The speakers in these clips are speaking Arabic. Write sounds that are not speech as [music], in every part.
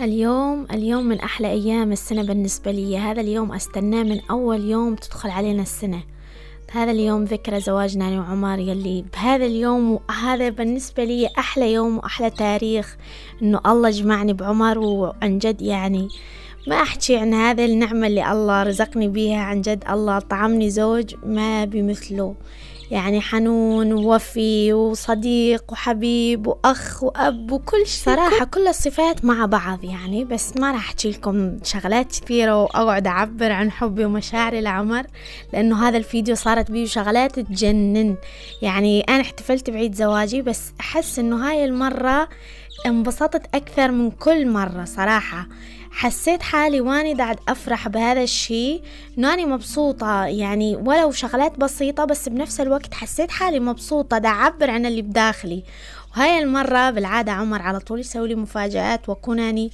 اليوم اليوم من أحلى أيام السنة بالنسبة لي. هذا اليوم أستناه من أول يوم تدخل علينا السنة. هذا اليوم ذكرى زواجنا أنا وعمر يلي بهذا اليوم وهذا بالنسبة لي أحلى يوم وأحلى تاريخ. إنه الله جمعني بعمر وعن جد يعني ما أحكي عن هذا النعمة اللي الله رزقني بيها. عن جد الله طعمني زوج ما بمثله. يعني حنون ووفي وصديق وحبيب وأخ وأب وكل شيء. صراحة كل الصفات مع بعض يعني بس ما راح أحكي لكم شغلات كثيرة وأقعد أعبر عن حبي ومشاعري لعمر لأنه هذا الفيديو صارت بيه شغلات تجنن. يعني أنا احتفلت بعيد زواجي بس أحس إنه هاي المرة انبسطت أكثر من كل مرة صراحة. حسيت حالي واني قاعد أفرح بهذا الشي إنه أنا مبسوطة. يعني ولو شغلات بسيطة بس بنفس الوقت حسيت حالي مبسوطة. دا أعبر عن اللي بداخلي. وهاي المرة بالعادة عمر على طول يسوي لي مفاجآت وأكون أني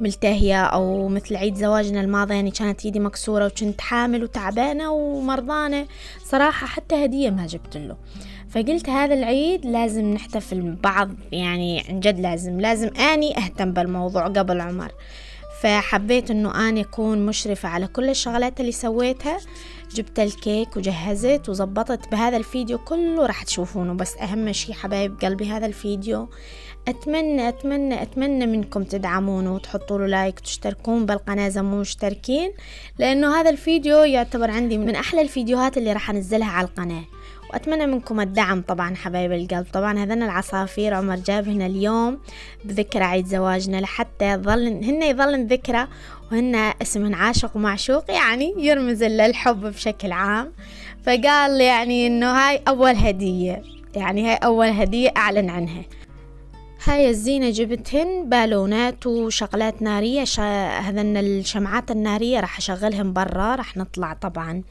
ملتهية أو مثل عيد زواجنا الماضي يعني كانت إيدي مكسورة وكنت حامل وتعبانة ومرضانة. صراحة حتى هدية ما جبت له. فقلت هذا العيد لازم نحتفل بعض يعني عن جد لازم لازم أني أهتم بالموضوع قبل عمر. فحبيت إنه أنا اكون مشرفة على كل الشغلات اللي سويتها. جبت الكيك وجهزت وزبطت بهذا الفيديو كله راح تشوفونه. بس أهم شي حبايب قلبي هذا الفيديو اتمنى اتمنى أتمنى منكم تدعمونه وتحطوا له لايك وتشتركون بالقناة إذا مو مشتركين لأنه هذا الفيديو يعتبر عندي من أحلى الفيديوهات اللي راح أنزلها على القناة. وأتمنى منكم الدعم طبعا حبايب القلب. طبعا هذن العصافير عمر جابهن اليوم بذكرى عيد زواجنا لحتى يظل هن يظلن ذكرى وهن اسمهن عاشق ومعشوق يعني يرمز للحب بشكل عام. فقال يعني إنه هاي أول هدية يعني هاي أول هدية أعلن عنها. هاي الزينة جبتهن بالونات وشغلات نارية شا... هذن الشمعات النارية راح أشغلهم برا راح نطلع طبعا.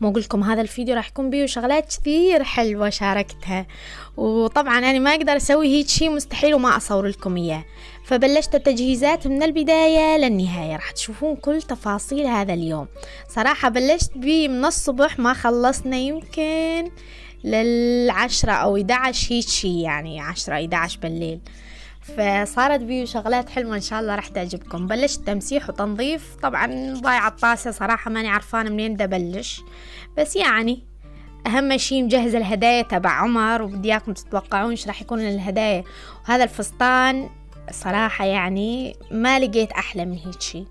مو لكم هذا الفيديو راح يكون بيه شغلات كثير حلوة شاركتها. وطبعا أنا ما أقدر أسوي هيك شي مستحيل وما أصور لكم إياه. فبلشت التجهيزات من البداية للنهاية. راح تشوفون كل تفاصيل هذا اليوم. صراحة بلشت بيه من الصبح ما خلصنا يمكن للعشرة أو 11 هيك شي يعني عشرة 11 بالليل. فصارت بيه شغلات حلوة إن شاء الله راح تعجبكم. بلشت تمسيح وتنظيف. طبعا ضايعة الطاسة صراحة ماني عرفانة منين بدي أبلش. بس يعني أهم شي مجهزة الهدايا تبع عمر وبدي إياكم تتوقعون إيش راح يكون الهدايا. وهذا الفستان صراحة يعني ما لقيت أحلى من هيك شي.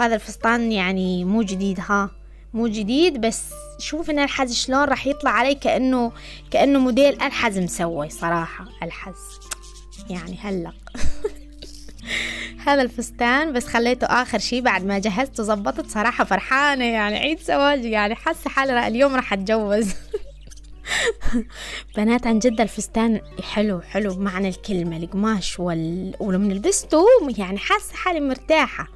وهذا الفستان يعني مو جديد ها. مو جديد بس شوف إن الحز شلون راح يطلع علي كأنه كأنه موديل ألحز مسوي صراحة ألحز. يعني هلق. [laughs] هذا الفستان بس خليته آخر شي بعد ما جهزت وظبطت صراحة فرحانة يعني عيد زواجي يعني حاسة حالي اليوم راح أتجوز. [laughs] بنات عن جد الفستان حلو حلو بمعنى الكلمة القماش وال... ولما لبسته يعني حاسة حالي مرتاحة.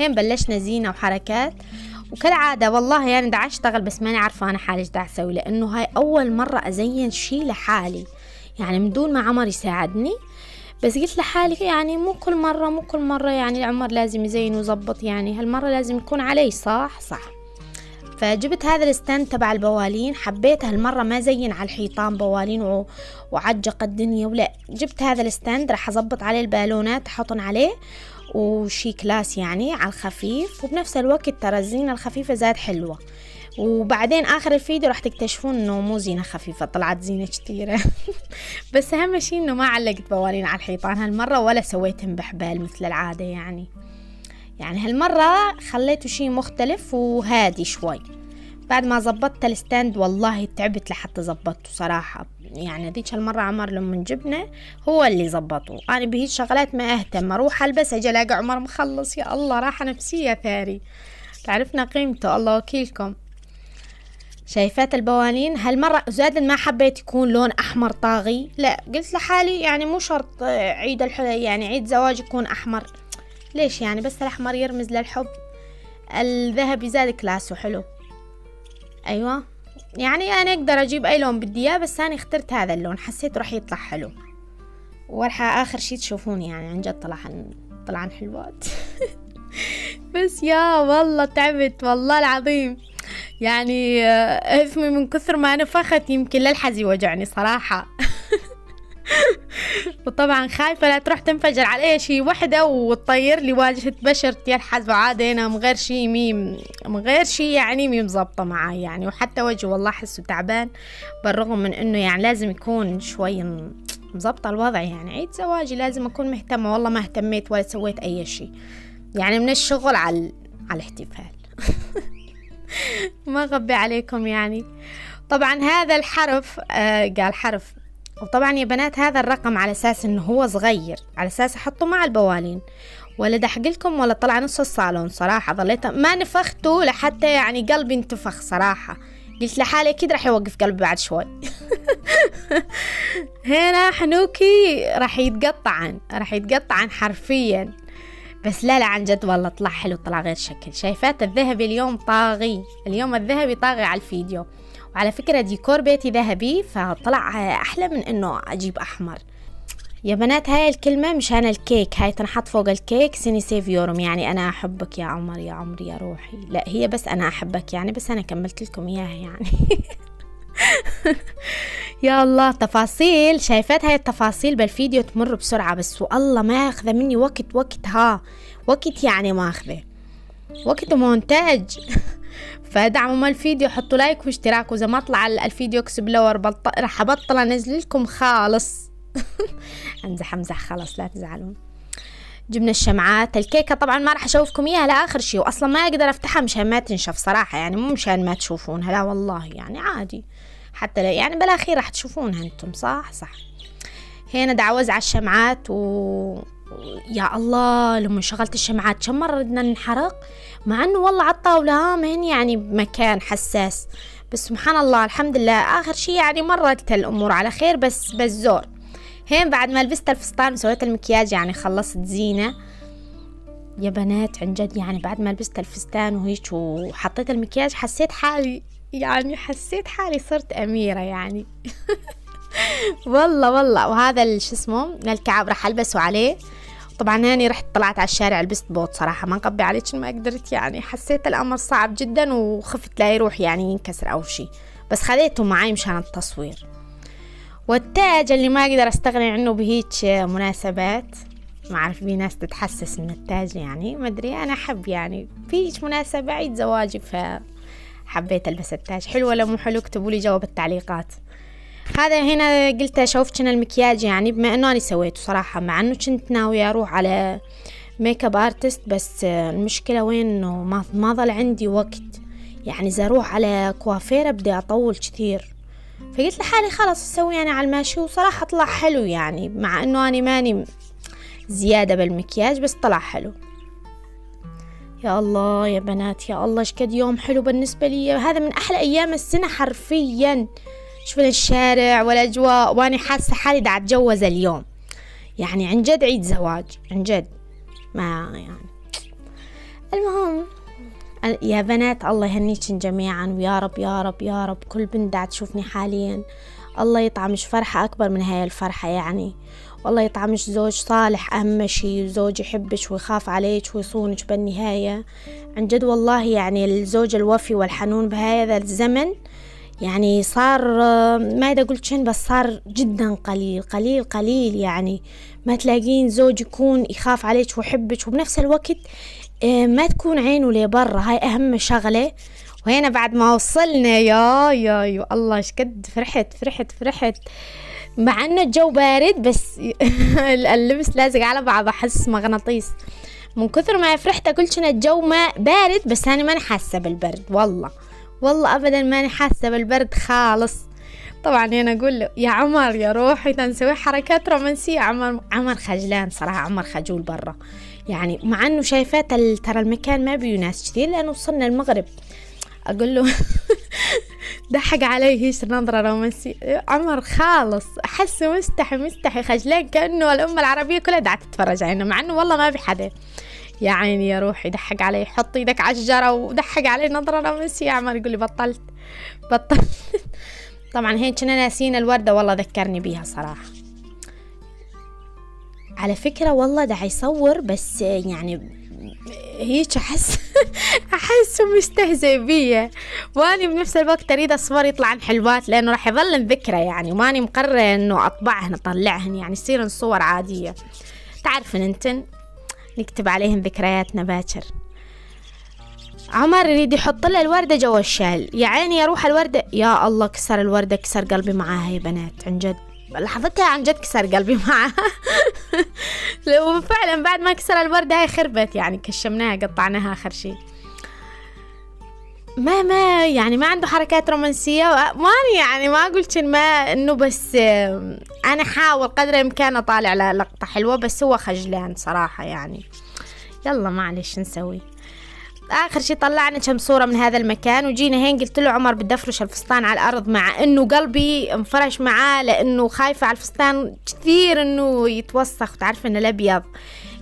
هين بلشنا زينة وحركات. وكالعادة والله يعني دا أشتغل بس ماني عارفة أنا حالي إيش دا أسوي لأنه هاي أول مرة أزين شي لحالي. يعني من دون ما عمر يساعدني بس قلت لحالي يعني مو كل مرة مو كل مرة يعني عمر لازم يزين ويظبط يعني هالمرة لازم يكون علي صح؟ صح. فجبت هذا ال stand تبع البوالين حبيت هالمرة ما زين على الحيطان بوالين و... وعجق الدنيا ولا جبت هذا ال stand راح أظبط عليه البالونات أحطن عليه وشي class يعني على الخفيف وبنفس الوقت ترى الزينة الخفيفة زاد حلوة. وبعدين آخر الفيديو راح تكتشفون إنه مو زينة خفيفة طلعت زينة كتيرة. [laughs] بس أهم شي إنه ما علقت بوالين على الحيطان. هالمرة ولا سويتهم بحبال مثل العادة يعني. يعني هالمرة خليته شي مختلف وهادي شوي. بعد ما زبطت الستاند والله تعبت لحتى زبطته صراحة. يعني ذيك هالمرة عمر لما جبنا هو اللي زبطه أنا بهيج شغلات ما أهتم. أروح ألبس أجي ألاقي عمر مخلص. يا الله راحة نفسية ثاري. تعرفنا قيمته. الله وكيلكم شايفات البوالين؟ هالمرة زادا ما حبيت يكون لون أحمر طاغي. لا قلت لحالي يعني مو شرط عيد الحل يعني عيد زواج يكون أحمر. ليش يعني؟ بس الأحمر يرمز للحب. الذهبي زاد كلاسه. حلو. أيوة. يعني أنا أقدر أجيب أي لون بدي إياه بس أنا اخترت هذا اللون. حسيت راح يطلع حلو. وراح آخر شي تشوفون يعني عن جد طلع طلعن حلوات. [laughs] بس يا والله تعبت والله العظيم. يعني آه، اسمي من كثر ما نفخت يمكن للحزي وجعني صراحة. [laughs] [laughs] وطبعا خايفة لا تروح تنفجر علي شي وحدة وتطير لي واجهة بشر يلحظ وعاد هنا من غير شي ميم من غير شي يعني ميم مزبطة معاي يعني. وحتى وجهي والله أحسه تعبان بالرغم من إنه يعني لازم يكون شوي مزبطة الوضع يعني. عيد زواجي لازم أكون مهتمة والله ما اهتميت ولا سويت أي شي يعني من الشغل على على الاحتفال. [laughs] ما غبي عليكم يعني. طبعا هذا الحرف آه قال حرف وطبعا يا بنات هذا الرقم على أساس إنه هو صغير على أساس أحطه مع البوالين. ولا دحق لكم ولا طلع نص الصالون صراحة ظليت ما نفخته لحتى يعني قلبي انتفخ صراحة. قلت لحالي أكيد راح يوقف قلبي بعد شوي. [laughs] هنا حنوكي راح يتقطعن راح يتقطعن حرفيا. بس لا لا عن جد والله طلع حلو طلع غير شكل. شايفات الذهبي اليوم طاغي اليوم الذهبي طاغي على الفيديو. وعلى فكرة ديكور بيتي ذهبي فطلع أحلى من إنه أجيب أحمر. يا بنات هاي الكلمة مشان الكيك. هاي تنحط فوق الكيك seni seviyorum يعني أنا أحبك يا عمر يا عمري يا روحي. لا هي بس أنا أحبك يعني بس أنا كملت لكم إياها يعني. [laughs] يا الله تفاصيل. شايفات هاي التفاصيل بالفيديو؟ تمر بسرعة بس والله ما أخذ مني وقت وقت ها وقت يعني ما أخذة. وقت مونتاج. [laughs] فدعموا الفيديو حطوا like واشتراك واذا ما طلع الفيديو explore بلط... راح أبطل انزل لكم خالص. [laughs] أمزح أمزح خلاص لا تزعلون. جبنا الشمعات. الكيكة طبعا ما راح أشوفكم إياها لآخر شيء واصلا ما أقدر أفتحها مشان ما تنشف صراحة يعني مو مشان ما تشوفونها لا والله يعني عادي. حتى لا يعني بالأخير راح تشوفونها أنتم صح صح. هنا دا اوزع الشمعات و يا الله لما شغلت الشمعات كم مرة بدنا ننحرق؟ مع إنه والله على الطاولة مهن يعني بمكان حساس. بس سبحان الله الحمد لله. آخر شي يعني مرت الأمور على خير بس بالزور هين بعد ما لبست الفستان وسويت المكياج يعني خلصت زينة. يا بنات عن جد يعني بعد ما لبست الفستان وهيك وحطيت المكياج حسيت حالي يعني حسيت حالي صرت أميرة يعني. [laughs] والله والله. وهذا شو اسمه الكعب راح ألبسه عليه. طبعا هاني رحت طلعت على الشارع لبست بوت صراحة ما نقبي عليك ما قدرت يعني. حسيت الأمر صعب جدا وخفت لا يروح يعني ينكسر أو شي. بس خذيته معي مشان التصوير. والتاج اللي ما أقدر أستغني عنه بهيك مناسبات ما أعرف في ناس تتحسس من التاج يعني. ما أدري أنا أحب يعني في مناسبة عيد زواجي فحبيت ألبس التاج. حلو ولا مو حلو؟ اكتبوا لي جوا بالتعليقات هذا هنا قلت أشوف كنا المكياج يعني بما إنه أنا سويته صراحة مع إنه كنت ناوية أروح على make up artist بس المشكلة وين؟ إنه ما ما ظل عندي وقت. يعني إذا أروح على كوافيرة بدي أطول كثير. فقلت لحالي خلاص أسوي أنا على الماشي وصراحة طلع حلو يعني مع إنه أنا ماني زيادة بالمكياج بس طلع حلو. يا الله يا بنات يا الله قد يوم حلو بالنسبة لي. هذا من أحلى أيام السنة حرفيا. شوف الشارع والأجواء وأنا حاسة حالي دا أتجوز اليوم. يعني عن جد عيد زواج عن جد. ما يعني. المهم يا بنات الله يهنيكن جميعا ويا رب يا رب يا رب. كل بنت دا تشوفني حاليا. الله يطعمش فرحة أكبر من هاي الفرحة يعني. والله يطعمش زوج صالح أهم شي زوج يحبش ويخاف عليك ويصونك بالنهاية. عن جد والله يعني الزوج الوفي والحنون بهذا الزمن يعني صار ما أقدر أقول شن بس صار جدا قليل قليل قليل يعني. ما تلاقين زوج يكون يخاف عليك ويحبك وبنفس الوقت آه، ما تكون عينه لبرا. هاي أهم شغلة. وهنا بعد ما وصلنا يا يا يا الله إيش قد فرحت فرحت فرحت. مع إنه الجو بارد بس [laughs] اللبس لازق على بعض أحس مغناطيس. من كثر ما فرحت قلت الجو ما بارد بس أنا ماني حاسة بالبرد والله. والله ابدا ماني حاسة بالبرد خالص. طبعا أنا أقول له يا عمر يا روحي نسوي حركات رومانسية. عمر عمر خجلان صراحة عمر خجول برا. يعني مع إنه شايفات ترى المكان ما بيه ناس كثير لأنه وصلنا المغرب. أقول له [laughs] ضحك علي هيش نظرة رومانسية. عمر خالص أحسه مستحي مستحي خجلان كأنه الأمة العربية كلها دا تتفرج علينا مع إنه والله ما في حدا. يا عيني يا روحي دحق علي حط إيدك على الشجرة ودحق علي نظرة رومانسية عمر يقول لي بطلت بطلت. [laughs] طبعا هيك كنا ناسين الوردة والله ذكرني بيها صراحة. على فكرة والله ده يصور بس يعني هيك أحس [laughs] أحسه مستهزئ بي وأني بنفس الوقت أريد أصور يطلعن حلوات لأنه راح يظل ذكرى يعني. وأني مقررة إنه أطبعهن أطلعهن يعني يصيرن صور عادية. تعرفن أنتن؟ نكتب عليهن ذكرياتنا باكر. عمر يريد يحط لها الوردة جوا الشال. يا عيني أروح الوردة. يا الله كسر الوردة كسر قلبي معاها يا بنات عن جد. لحظتها عن جد كسر قلبي معاها. [laughs] وفعلا بعد ما كسر الوردة هاي خربت يعني كشمناها قطعناها آخر شي ما ما يعني ما عنده حركات رومانسية ماني يعني ما قلت ما إنه بس أنا حاول قدر الإمكان أطالع لقطة حلوة بس هو خجلان صراحة يعني. يلا معلش نسوي. آخر شي طلعنا كم صورة من هذا المكان وجينا هين قلت له عمر بدي افرش الفستان على الأرض مع إنه قلبي انفرش معاه لإنه خايفة على الفستان كثير إنه يتوسخ. وتعرف إن الأبيض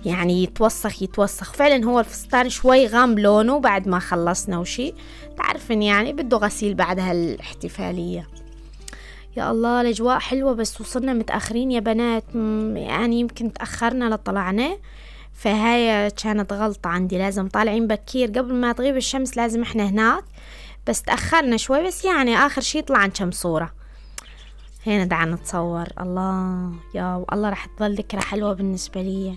يعني يتوسخ يتوسخ. فعلا هو الفستان شوي غام لونه بعد ما خلصنا وشي. تعرفن يعني بده غسيل بعد هالاحتفالية يا الله الأجواء حلوة بس وصلنا متأخرين يا بنات. يعني يمكن تأخرنا لطلعنا فهاي كانت غلطة عندي لازم طالعين بكير. قبل ما تغيب الشمس لازم إحنا هناك. بس تأخرنا شوي بس يعني آخر شي طلعن كم صورة. هنا دعنا نتصور. الله يا الله راح تظل ذكرى حلوة بالنسبة لي.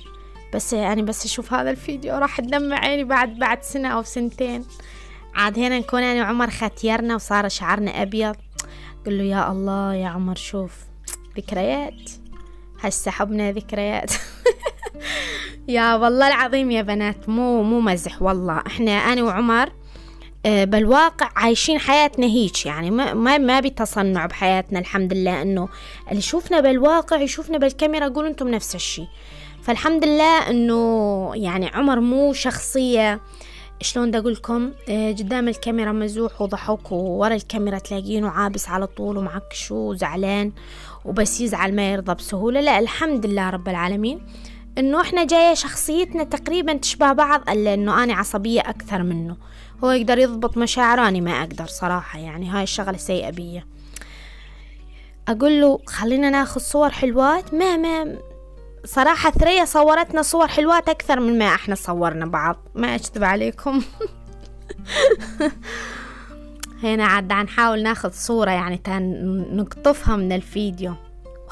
بس يعني بس أشوف هذا الفيديو راح تدمع عيني بعد بعد سنة أو سنتين. عاد هنا نكون أنا وعمر ختيرنا وصار شعرنا أبيض. قل له يا الله يا عمر شوف ذكريات. هسه حبنا ذكريات. [laughs] يا والله العظيم يا بنات مو مو مزح والله. إحنا أنا وعمر آه، بالواقع عايشين حياتنا هيك يعني. ما ما, ما بتصنع بحياتنا الحمد لله إنه اللي يشوفنا بالواقع يشوفنا بالكاميرا يقول أنتم نفس الشيء فالحمد لله إنه يعني عمر مو شخصية شلون بدي أقول لكم؟ آه، قدام الكاميرا مزوح وضحك وورا الكاميرا تلاقينه عابس على طول ومعكش وزعلان وبس يزعل ما يرضى بسهولة. لا الحمد لله رب العالمين إنه إحنا جاية شخصيتنا تقريبا تشبه بعض إلا إنه أنا عصبية أكثر منه. هو يقدر يضبط مشاعره أنا ما أقدر صراحة يعني هاي الشغلة سيئة بي أقول له خلينا ناخذ صور حلوات ما ما صراحة ثريا صورتنا صور حلوات أكثر من ما إحنا صورنا بعض. ما أكذب عليكم. [laughs] هنا عاد نحاول ناخذ صورة يعني نقطفها من الفيديو.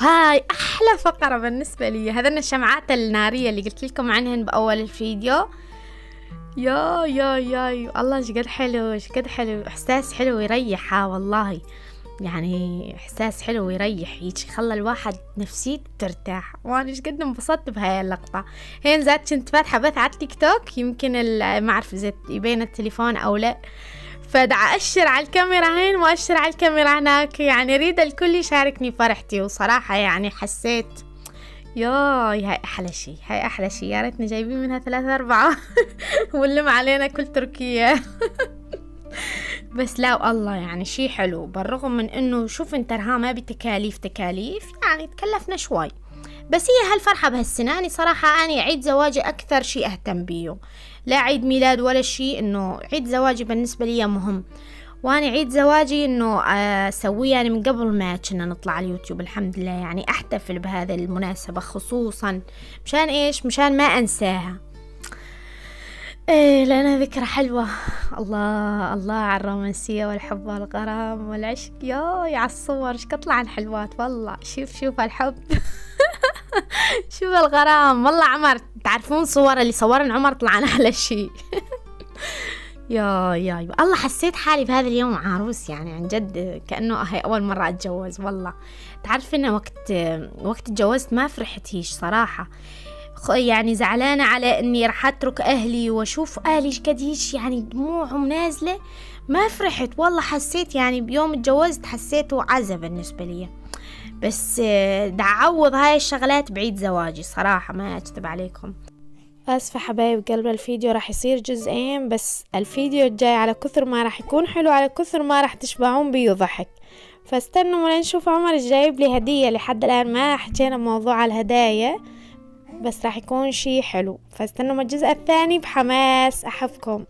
وهاي أحلى فقرة بالنسبة لي. هذن الشمعات النارية اللي قلت لكم عنهن بأول الفيديو. يا يا يا الله إيش قد حلو إيش قد حلو. إحساس حلو يريح والله. يعني إحساس حلو يريح. هيك خلى الواحد نفسيته ترتاح. وأنا إيش قد انبسطت بهاي اللقطة. هين زاد كنت فاتحة بث على التيك توك يمكن ما أعرف إذا يبين التليفون أو لا. فدع أشر على الكاميرا هين وأشر على الكاميرا هناك. يعني أريد الكل يشاركني فرحتي. وصراحة يعني حسيت يا هاي أحلى شي هاي أحلى شي يا ريتنا جايبين منها ثلاثة أربعة ولم علينا كل تركيا بس لا والله يعني شي حلو. بالرغم من إنه شوف أنت رها ما بتكاليف تكاليف يعني تكلفنا شوي. بس هي هالفرحة بهالسنة أنا صراحة أنا عيد زواجي أكثر شي أهتم بيه. لا عيد ميلاد ولا شي إنه عيد زواجي بالنسبة لي مهم. وأنا عيد زواجي إنه أسويه يعني من قبل ما كنا نطلع على اليوتيوب الحمد لله. يعني أحتفل بهذه المناسبة خصوصا مشان إيش؟ مشان ما أنساها. إيه لنا ذكرى حلوة. الله الله على الرومانسية والحب والغرام والعشق. يا على الصور. إيش عن حلوات؟ والله شوف شوف الحب. [laughs] شوف الغرام. والله عمر تعرفون صور اللي صورن عمر طلعنا على شيء. يا يا الله حسيت حالي بهذا اليوم عروس يعني عن جد كأنه هي أول مرة أتجوز. والله تعرف إنه وقت وقت تجوزت ما فرحت هيش صراحة. يعني زعلانة على أترك أهلي وأشوف أهلي إيش قد هيش يعني دموعهم نازلة. ما فرحت والله حسيت يعني بيوم اتجوزت حسيته عزة بالنسبة لي. بس دعوض هاي الشغلات بعيد زواجي صراحة ما أكتب عليكم. آسفة حبايب قلب الفيديو راح يصير جزئين بس الفيديو الجاي على كثر ما راح يكون حلو على كثر ما راح تشبعون بيه ضحك. فاستنوا ما نشوف عمر جايب لي هدية لحد الآن ما حكينا موضوع الهدايا. بس راح يكون شي حلو. فاستنوا الجزء الثاني بحماس أحبكم.